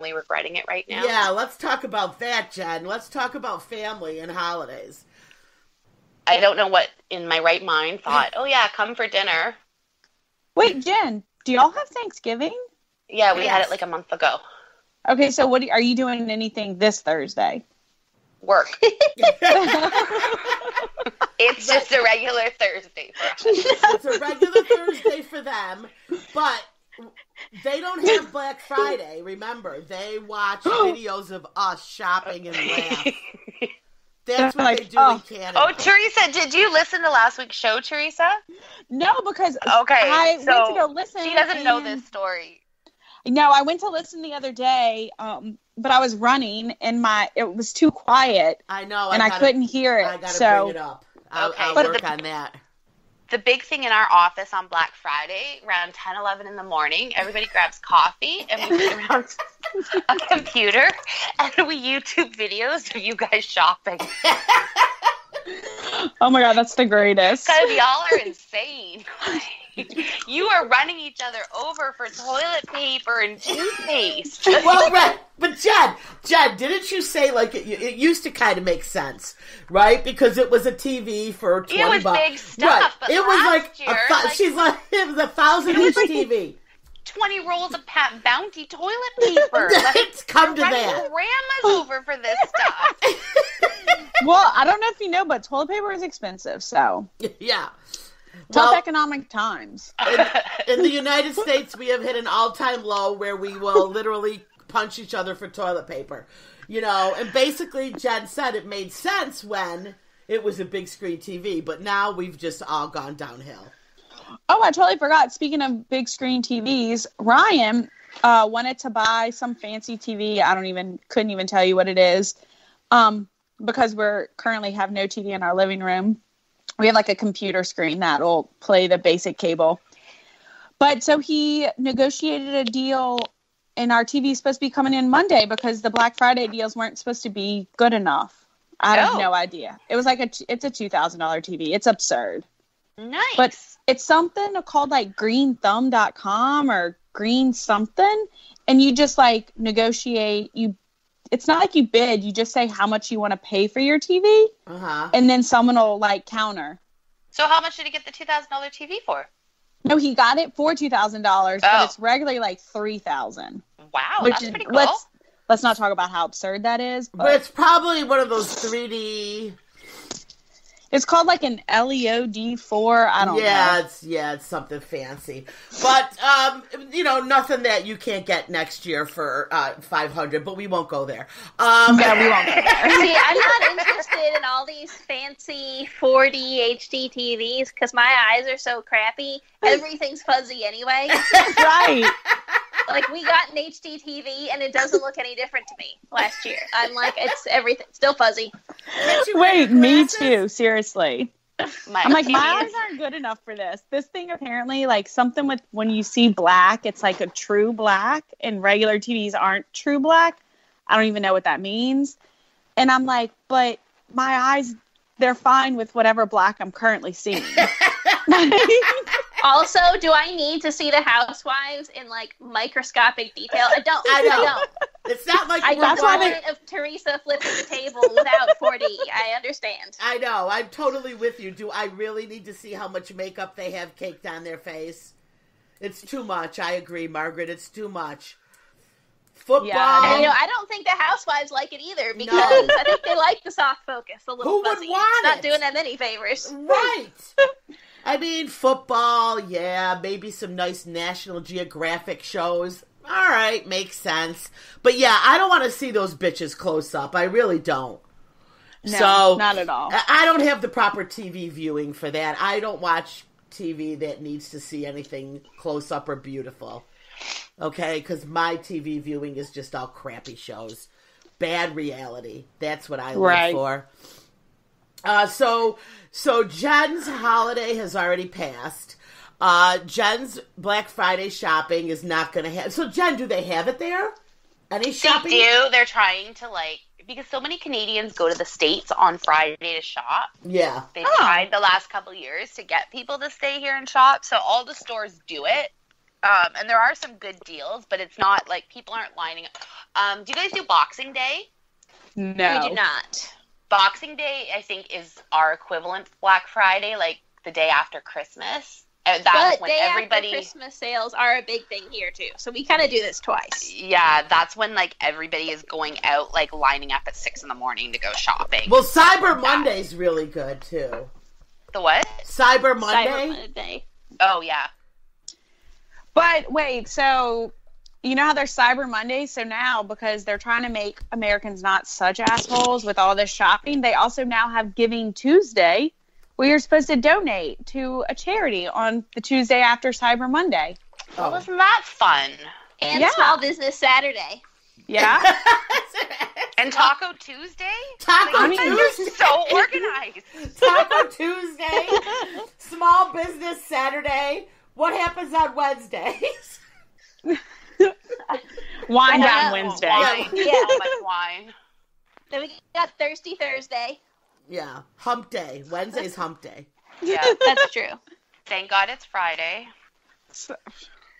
regretting it right now. Yeah, let's talk about that, Jen. Let's talk about family and holidays. I don't know what in my right mind thought, oh yeah, come for dinner. Wait, Jen, do y'all have Thanksgiving? Yeah, we had it like a month ago. Okay, so what are you doing anything this Thursday? Work. It's just a regular Thursday for us. it's a regular Thursday for them, but they don't have Black Friday. Remember, they watch videos of us shopping and laugh. That's what Like, they do oh. in Canada. Oh, Teresa, did you listen to last week's show, Teresa? No, because Okay, I so went to go listen. She doesn't know this story. No, I went to listen the other day, um, but I was running and my it was too quiet I know, and I, gotta- couldn't hear it. I gotta so bring it up. I'll, Okay, I'll work the- on that. The big thing in our office on Black Friday, around 10, 11 in the morning, everybody grabs coffee and we sit around a computer and we YouTube videos of you guys shopping. Oh my god, that's the greatest. Because y'all are insane. you are running each other over for toilet paper and toothpaste. well, right, but Jen, Jen, didn't you say like it, it used to kind of make sense, right? Because it was a TV for twenty It was bucks. big stuff, right? but it was last like, year, a thou- like- she's like it was a thousand inch TV. 20 rolls of Pat Bounty toilet paper. Like, it's come to that. grandma's over for this stuff. well, I don't know if you know, but toilet paper is expensive, so Yeah. Tough Well, economic times. in the United States, we have hit an all-time low where we will literally punch each other for toilet paper. You know, and basically, Jen said it made sense when it was a big screen TV, but now we've just all gone downhill. Oh, I totally forgot. Speaking of big screen TVs, Ryan uh, wanted to buy some fancy TV. I don't even couldn't even tell you what it is, um, because we're currently have no TV in our living room. We have like a computer screen that'll play the basic cable. But so he negotiated a deal, and our TV is supposed to be coming in Monday because the Black Friday deals weren't supposed to be good enough. I have Oh. no idea. It was like a it's a two thousand dollar TV. It's absurd Nice. But- it's something called like greenthumb.com or green something and you just like negotiate you it's not like you bid you just say how much you want to pay for your tv Uh huh. and then someone will like counter so how much did he get the $2,000 TV for? no he got it for $2000 Oh. but it's regularly like 3000 Wow, which that's is pretty cool. let's let's not talk about how absurd that is But but it's probably one of those 3D. It's called like an leod4 i don't yeah, know it's yeah, it's something fancy. But um, you know, nothing that you can't get next year for uh, five hundred. But we won't go there. Um, yeah we won't go there. See, I'm not interested in all these fancy 4D HD TVs because my eyes are so crappy. Everything's fuzzy anyway. right like we got an HD TV and it doesn't look any different to me last year. I'm like, it's everything still fuzzy. Can't you wear wait me too seriously My I'm like, my eyes aren't good enough for this. This thing apparently, like something with when you see black, it's like a true black, and regular TVs aren't true black. I don't even know what that means. And I'm like, but my eyes, they're fine with whatever black I'm currently seeing. Also, do I need to see the housewives in like microscopic detail? I don't. I don't. Like I got they- of Teresa flipping the table without 40. I understand. I know. I'm totally with you. Do I really need to see how much makeup they have caked on their face? It's too much. I agree, Margaret. It's too much. Football. Yeah, you know, I don't think the housewives like it either because No. I think they like the soft focus, a little Who would fuzzy. want it's not it? doing them any favors. Right. I mean, football, yeah, maybe some nice National Geographic shows. All right, makes sense. But yeah, I don't want to see those bitches close up. I really don't. no, so not at all. I don't have the proper TV viewing for that. I don't watch TV that needs to see anything close up or beautiful. Okay, because my TV viewing is just all crappy shows, bad reality. That's what I live for. Uh, so, so Jen's holiday has already passed. Uh, Jen's Black Friday shopping is not going to have. So, Jen, do they have it there? Any shopping? They shopping? do. They're trying to like because so many Canadians go to the states on Friday to shop. Yeah. They've tried the last couple years to get people to stay here and shop, so all the stores do it. Um, and there are some good deals, but it's not like people aren't lining up. Um, do you guys do Boxing Day? No. We do not. Boxing Day, I think, is our equivalent Black Friday, like the day after Christmas. And that's But when day everybody. after Christmas sales are a big thing here too. So we kind of do this twice. Yeah, that's when like everybody is going out, like lining up at six in the morning to go shopping. Well, Cyber Monday's really good too. the what? Cyber Cyber Monday. Monday. Oh yeah. But wait, so you know how there's Cyber Monday? So now, because they're trying to make Americans not such assholes with all this shopping, they also now have Giving Tuesday, where you're supposed to donate to a charity on the Tuesday after Cyber Monday. Oh. Well, Oh. isn't that fun? And Yeah. Small Business Saturday. Yeah. And Taco Tuesday? Taco I mean- Tuesday. So organized. Taco Tuesday. Small Business Saturday. What happens on Wednesdays? Wine on. Wednesday. Wine. Yeah. So much wine. Then we got Thirsty Thursday. Yeah, Hump Day. Wednesday's Hump Day. Yeah. That's true. Thank God it's Friday.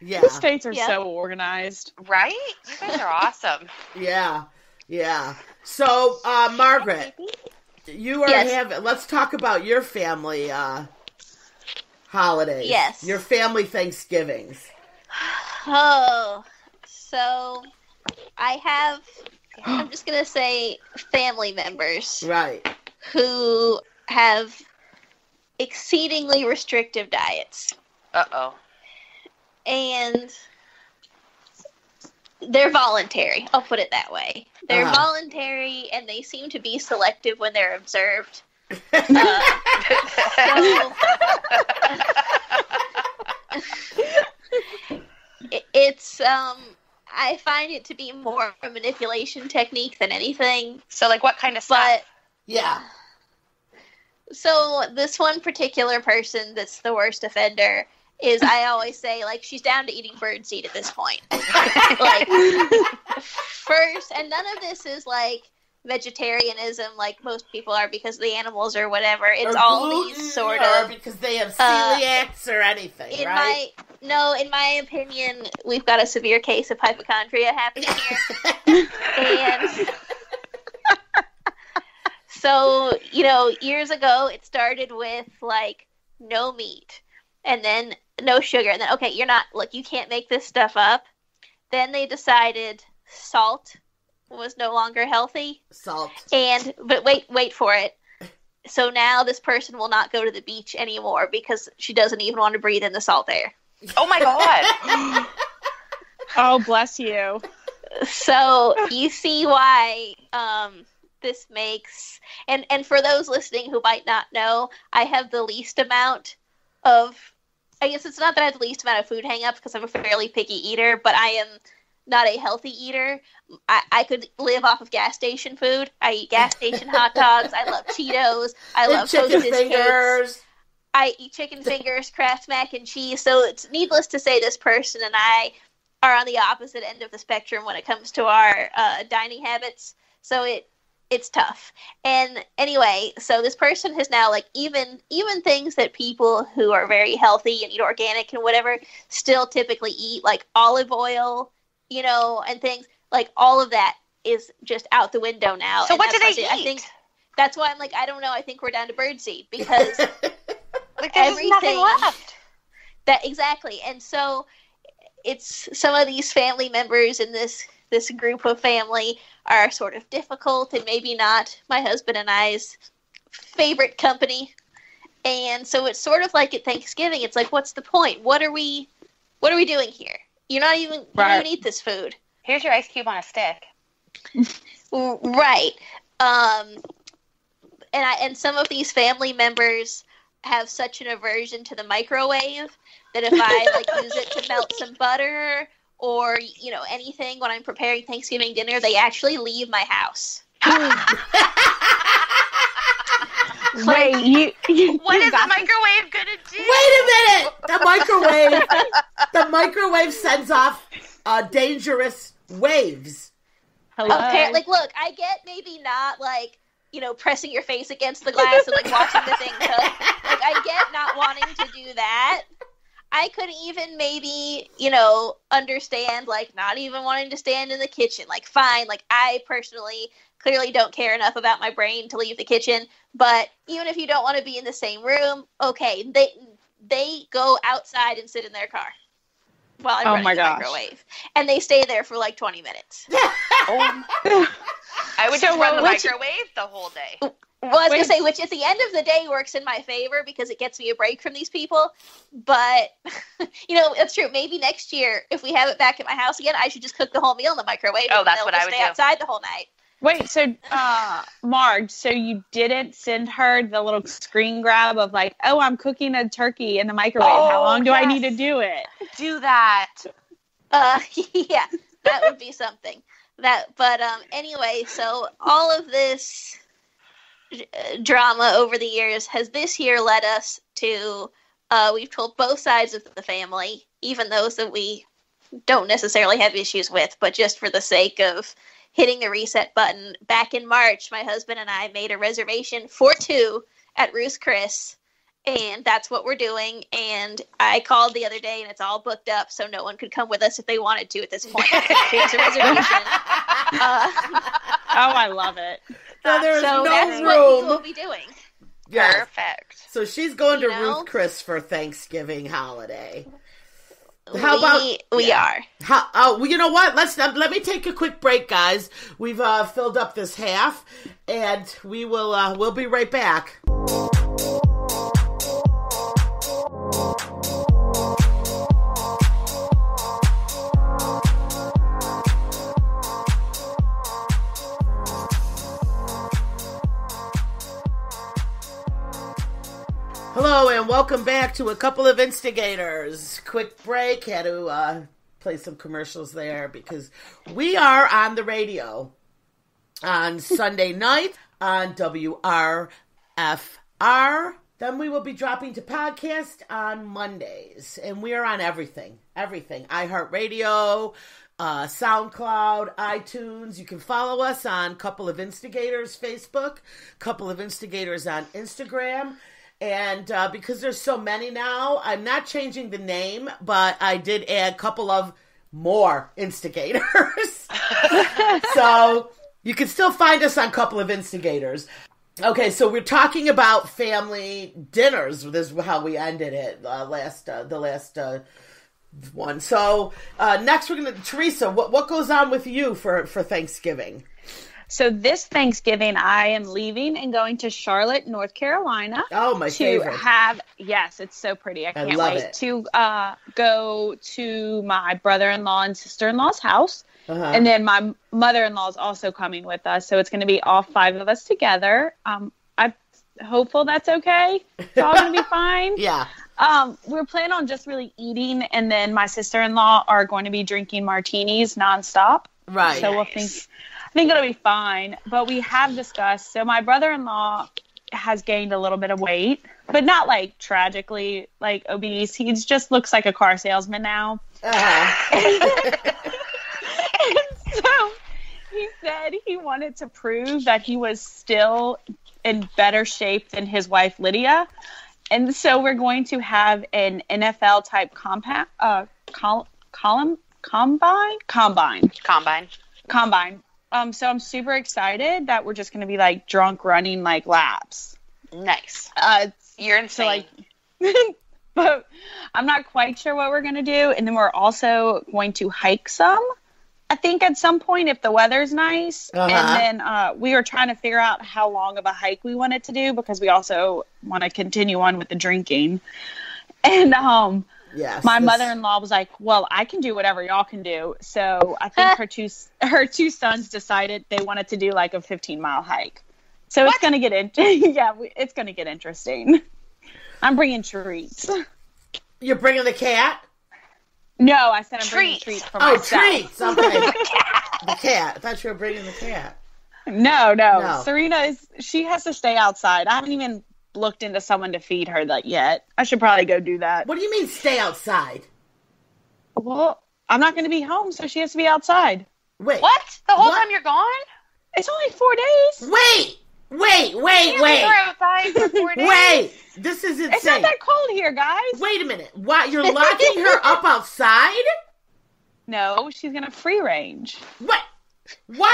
Yeah, The states are Yeah. so organized. Right? You guys are awesome. yeah, yeah. So, uh, Margaret, you are Yes. having. Let's talk about your family uh, holidays. Yes. your family Thanksgivings. Oh, so I have. I'm just gonna say family members Right. Who have exceedingly restrictive diets, Uh oh. and they're voluntary. I'll put it that way. They're Uh-huh. voluntary, and they seem to be selective when they're observed. Uh, so it's um I find it to be more of a manipulation technique than anything. So like what kind of stuff? Yeah. so this one particular person that's the worst offender is I always say like she's down to eating birdseed at this point. like first and none of this is like vegetarianism like most people are because the animals or whatever. It's Or all these sort of because they have uh, or anything, in right? my no, in my opinion, we've got a severe case of hypochondria happening here. and so, you know, years ago it started with like no meat and then no sugar and then okay, you're not look, you can't make this stuff up. Then they decided salt was no longer healthy Salt. and but wait, wait for it. So now this person will not go to the beach anymore because she doesn't even want to breathe in the salt air. Oh my god. Oh, bless you. so you see why um, this makes and and for those listening who might not know i have the least amount of i guess it's not that i have the least amount of food hang-ups because i'm a fairly picky eater but i am not a healthy eater I, I could live off of gas station food i eat gas station hot dogs i love cheetos i And love chicken cakes fingers. I eat chicken fingers, Kraft mac and cheese. So it's needless to say, this person and I are on the opposite end of the spectrum when it comes to our uh, dining habits. So it it's tough. And anyway, so this person has now like even even things that people who are very healthy and eat organic and whatever still typically eat, like olive oil, you know, and things like all of that is just out the window now. So And what do they why eat? I think that's why I'm like I don't know. I think we're down to birdseed because like there's nothing everything- left. that exactly and so it's some of these family members in this this group of family are sort of difficult and maybe not my husband and i's favorite company. And so it's sort of like at thanksgiving it's like what's the point? What are we what are we doing here? You're not even you don't even eat this food. Here's your ice cube on a stick. Right. Um, and I and some of these family members have such an aversion to the microwave that if I like use it to melt some butter or you know anything when I'm preparing Thanksgiving dinner, they actually leave my house. Wait, you. you What you is the microwave gonna do? Wait a minute! The microwave. the microwave sends off uh, dangerous waves. Hello. Appar- like, look, I get maybe not like you know pressing your face against the glass and like watching the thing cook. Like, I get not wanting to do that. I could even maybe, you know, understand like not even wanting to stand in the kitchen. Like, fine, like I personally clearly don't care enough about my brain to leave the kitchen. But even if you don't want to be in the same room, okay, they they go outside and sit in their car while I'm Oh running my the gosh. microwave, and they stay there for like 20 minutes. Oh I would So just run the which- microwave the whole day. Well, I was gonna say, which at the end of the day works in my favor because it gets me a break from these people. But you know, it's true. Maybe next year, if we have it back at my house again, I should just cook the whole meal in the microwave. Oh, and that's what just I would stay do. outside the whole night. Wait, so uh Marge, so you didn't send her the little screen grab of like, oh, I'm cooking a turkey in the microwave. How Oh, long do I need to do it? Do that. Uh, yeah, that would be something. That, but um, anyway, so all of this drama over the years has this year led us to uh, we've told both sides of the family, even those that we don't necessarily have issues with, but just for the sake of hitting the reset button. Back in March, my husband and I made a reservation for two at Ruth Chris and that's what we're doing. And I called the other day, and it's all booked up, so no one could come with us if they wanted to at this point. It's a reservation. Uh, Oh, I love it. So there's so no that's what we will be doing. Yes. Perfect. So she's going You to know? Ruth Chris for Thanksgiving holiday. How about- we, we yeah. are? How, oh, well, you know what? Let's uh, let me take a quick break, guys. We've uh, filled up this half, and we will uh, we'll be right back. Hello and welcome back to a couple of instigators. Quick break. Had to uh, play some commercials there because we are on the radio on Sunday night on WRFR. Then we will be dropping to podcast on Mondays, and we are on everything, everything. iHeartRadio, uh, SoundCloud, iTunes. You can follow us on Couple of Instigators Facebook, Couple of Instigators on Instagram. And uh, because there's so many now, I'm not changing the name, but I did add a couple of more instigators. so you can still find us on a Couple of Instigators. Okay, so we're talking about family dinners. This is how we ended it uh, last, uh, the last uh, one. So uh, next, we're gonna Teresa. What what goes on with you for for Thanksgiving? So this Thanksgiving, I am leaving and going to Charlotte, North Carolina. Oh, my to favorite. have yes it's so pretty i can't wait it. to uh, go to my brother-in-law and sister-in-law's house Uh-huh. and then my mother-in-law is also coming with us so it's going to be all five of us together um, i'm hopeful that's okay it's all going to be fine yeah. um, we're planning on just really eating and then my sister-in-law are going to be drinking martinis nonstop Right. so we'll think I think it'll be fine. But we have discussed. So my brother-in-law has gained a little bit of weight, but not like tragically like obese. He just looks like a car salesman now. Uh-huh. And so he said he wanted to prove that he was still in better shape than his wife Lydia. And so we're going to have an NFL type compound uh col- column combine combine Combine. combine. Um, so I'm super excited that we're just gonna be like drunk running like laps. Nice. Uh, You're so insane. like, but I'm not quite sure what we're gonna do. And then we're also going to hike some. I think at some point if the weather's nice, Uh-huh. and then uh, we were trying to figure out how long of a hike we wanted to do because we also want to continue on with the drinking. And um, yes. my this- mother-in-law was like, "Well, I can do whatever y'all can do." So I think her two her two sons decided they wanted to do like a 15 mile hike. So it's gonna get in. yeah, we- it's gonna get interesting. I'm bringing treats. You're bringing the cat. No, I said I'm bringing Treats. treats for Oh, myself. treats. Okay. the cat. I thought you were bringing the cat. No, no, No. Serena is she has to stay outside. I haven't even looked into someone to feed her that yet. I should probably go do that. What do you mean stay outside? Well, I'm not going to be home, so she has to be outside. Wait. what? The whole What? time you're gone? It's only four days. Wait. Wait, wait, Can't leave wait, outside for four days. wait. This is insane. It's not that cold here, guys. Wait a minute. What? You're locking her up outside? No, she's gonna free range. What? Why